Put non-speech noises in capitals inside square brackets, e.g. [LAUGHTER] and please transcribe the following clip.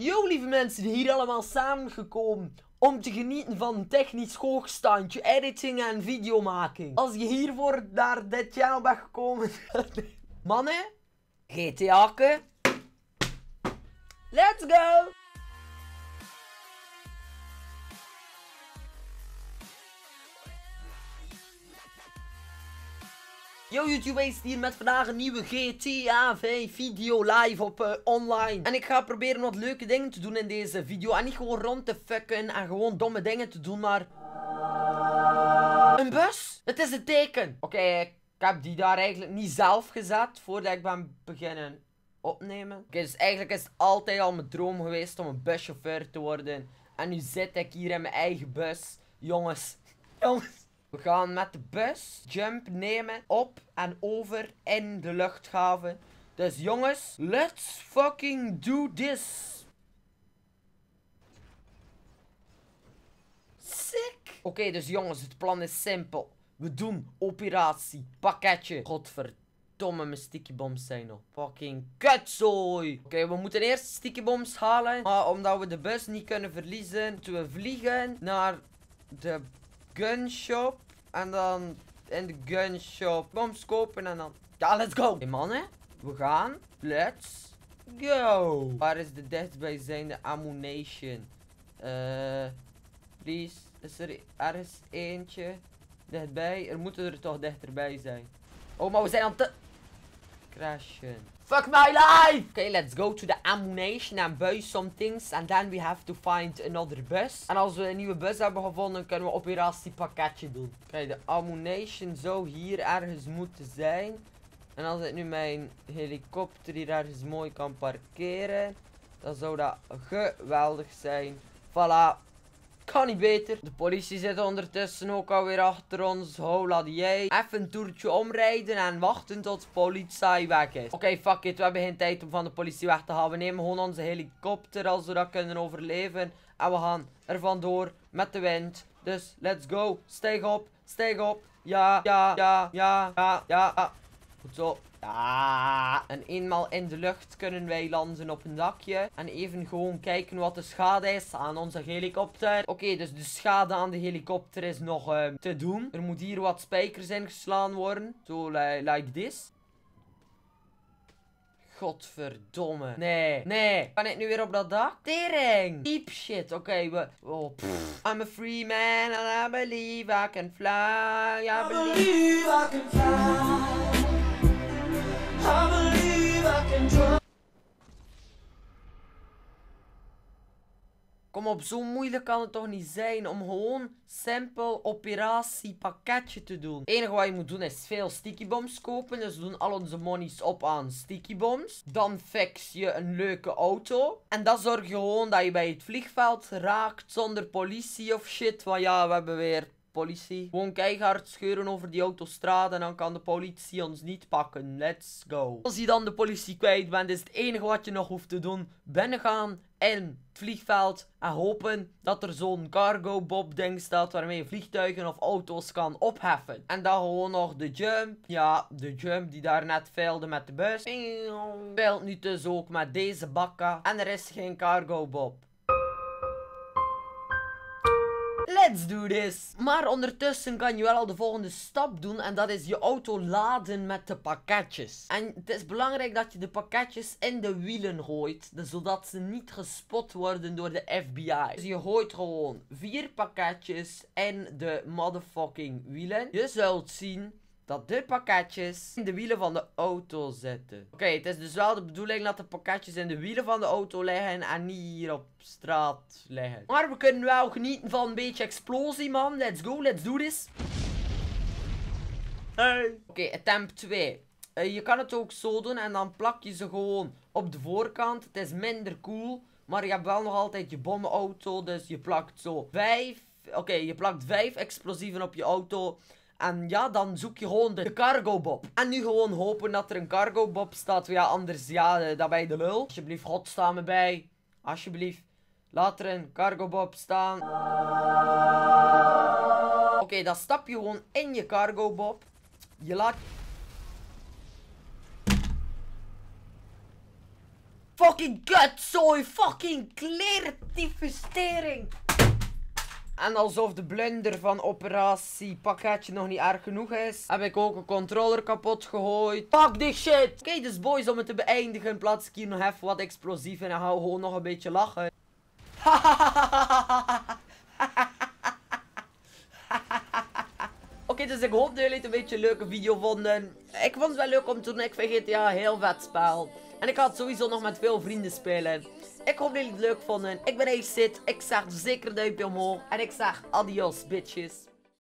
Yo lieve mensen, hier allemaal samengekomen om te genieten van een technisch hoogstandje, editing en videomaking. Als je hiervoor naar dit channel bent gekomen, [LAUGHS] mannen, GTA'ken, let's go! Yo YouTube is hier met vandaag een nieuwe GTA 5 video live op uh, online. En ik ga proberen wat leuke dingen te doen in deze video. En niet gewoon rond te fucken en gewoon domme dingen te doen, maar... Een bus? Het is een teken. Oké, ik heb die daar eigenlijk niet zelf gezet voordat ik ben beginnen opnemen. Oké, dus eigenlijk is het altijd al mijn droom geweest om een buschauffeur te worden. En nu zit ik hier in mijn eigen bus. Jongens, [LAUGHS] jongens. We gaan met de bus jump nemen op en over in de luchthaven. Dus jongens, let's fucking do this. Sick. Oké, dus jongens, het plan is simpel. We doen operatie pakketje. Godverdomme, mijn stickybombs zijn op. Fucking kutzooi. Oké, we moeten eerst stickybombs halen. Maar omdat we de bus niet kunnen verliezen, moeten we vliegen naar de gunshop. En dan in de gunshop bombs kopen en dan... Ja, let's go! Hey mannen, we gaan. Let's go! Waar is de dichtstbijzijnde ammunition? Eh... Please, is er ergens eentje dichtbij? Er moeten er toch dichterbij zijn. Oh, maar we zijn aan te... Crashen. Fuck my life! Okay, let's go to the ammunition and buy some things. And then we have to find another bus. En als we een nieuwe bus hebben gevonden, kunnen we operatie pakketje doen. Kijk, de ammunition zou hier ergens moeten zijn. En als ik nu mijn helikopter hier ergens mooi kan parkeren, dan zou dat geweldig zijn. Voilà, kan niet beter. De politie zit ondertussen ook alweer achter ons. Hola jij. Even een toertje omrijden en wachten tot de politie weg is. Oké, fuck it. We hebben geen tijd om van de politie weg te gaan. We nemen gewoon onze helikopter als we dat kunnen overleven. En we gaan er vandoor met de wind. Dus let's go. Stijg op. Stijg op. Ja, ja, ja, ja, ja, ja. Goed zo. Ja, en eenmaal in de lucht kunnen wij landen op een dakje. En even gewoon kijken wat de schade is aan onze helikopter. Oké, dus de schade aan de helikopter is nog uh, te doen. Er moet hier wat spijkers ingeslaan worden. Zo, li like this. Godverdomme. Nee, nee. Kan ik nu weer op dat dak? Tering. Deep shit. Oké, okay, we... Oh, pff. I'm a free man and I believe I can fly. I, believe I can fly. Kom op, zo moeilijk kan het toch niet zijn om gewoon simpel operatie pakketje te doen. Het enige wat je moet doen is veel stickybombs kopen. Dus we doen al onze monies op aan stickybombs. Dan fix je een leuke auto. En dat zorgt gewoon dat je bij het vliegveld raakt zonder politie of shit. Want ja, we hebben weer politie. Gewoon keihard scheuren over die autostrade en dan kan de politie ons niet pakken. Let's go. Als je dan de politie kwijt bent, is het enige wat je nog hoeft te doen binnengaan in het vliegveld en hopen dat er zo'n cargo bob ding staat waarmee je vliegtuigen of auto's kan opheffen. En dan gewoon nog de jump. Ja, de jump die daar net veilde met de bus. Veilt nu dus ook met deze bakka. En er is geen cargo bob. Let's do this! Maar ondertussen kan je wel al de volgende stap doen en dat is je auto laden met de pakketjes. En het is belangrijk dat je de pakketjes in de wielen gooit, zodat ze niet gespot worden door de FBI. Dus je gooit gewoon vier pakketjes in de motherfucking wielen. Je zult zien dat de pakketjes in de wielen van de auto zitten. Oké, het is dus wel de bedoeling dat de pakketjes in de wielen van de auto liggen en niet hier op straat liggen. Maar we kunnen wel genieten van een beetje explosie, man. Let's go, let's do this. Hey. Oké, attempt 2. Uh, je kan het ook zo doen en dan plak je ze gewoon op de voorkant. Het is minder cool, maar je hebt wel nog altijd je bommenauto. Dus je plakt zo 5. Oké, je plakt 5 explosieven op je auto. En ja, dan zoek je gewoon de cargo bob. En nu gewoon hopen dat er een cargo bob staat. Ja, anders, ja, eh, dat bij de lul. Alsjeblieft, God, sta me bij. Alsjeblieft. Laat er een cargo bob staan. Oké, dan stap je gewoon in je cargo bob. Je laat... Fucking kutzooi. Fucking klerentyfustering. En alsof de blunder van operatie pakketje nog niet erg genoeg is, heb ik ook een controller kapot gegooid. Fuck this shit! Oké, dus boys, om het te beëindigen, plaats ik hier nog even wat explosief en hou gewoon nog een beetje lachen. [LAUGHS] Oké, dus ik hoop dat jullie het een beetje een leuke video vonden. Ik vond het wel leuk om te doen. Ik vind GTA een heel vet spel. En ik ga het sowieso nog met veel vrienden spelen. Ik hoop dat jullie het leuk vonden. Ik ben Ace Ik zeg zeker duimpje omhoog. En ik zeg adios, bitches.